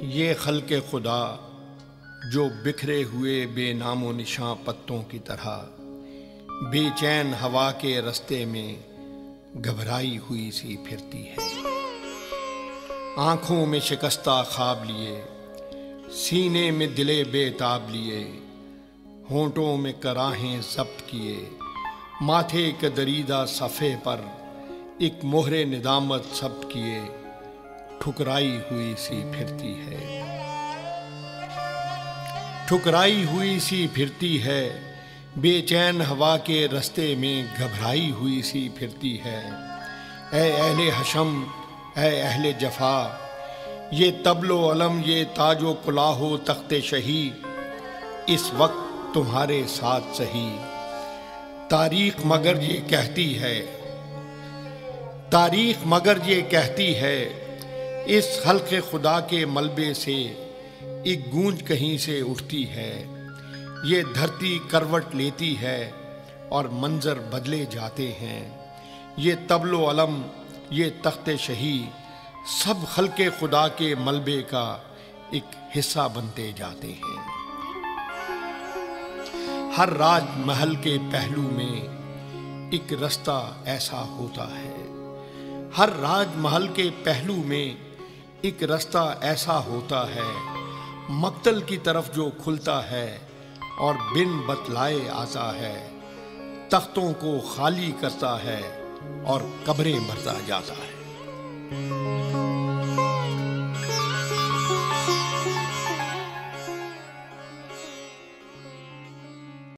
ये खल के खुदा, जो बिखरे हुए बेनामो निशां पत्तों की तरह, बेचैन हवा के रस्ते में घबराई हुई सी फिरती है। आँखों में शिकस्ता खाब लिए, सीने में दिले बेताब लिए, होंठों में कराहें जब्त किए, माथे के दरीदा सफ़े पर एक मोहरे निदामत सब्त किए ठुकराई हुई सी फिरती है। ठुकराई हुई सी फिरती है, बेचैन हवा के रस्ते में घबराई हुई सी फिरती है। ए अहले हशम ए अहले जफा, ये तबलो अलम, ये ताजो कुलाहो तख्ते शही, इस वक्त तुम्हारे साथ सही। तारीख मगर ये कहती है, तारीख मगर ये कहती है इस हल्के खुदा के मलबे से एक गूंज कहीं से उठती है। ये धरती करवट लेती है और मंजर बदले जाते हैं। ये तबलो अलम, ये तख्त शही, सब हल्के खुदा के मलबे का एक हिस्सा बनते जाते हैं। हर राज महल के पहलू में एक रास्ता ऐसा होता है। हर राज महल के पहलू में एक रास्ता ऐसा होता है, मक्तल की तरफ़ जो खुलता है और बिन बतलाए आता है, तख्तों को खाली करता है और कब्रें भरता जाता है।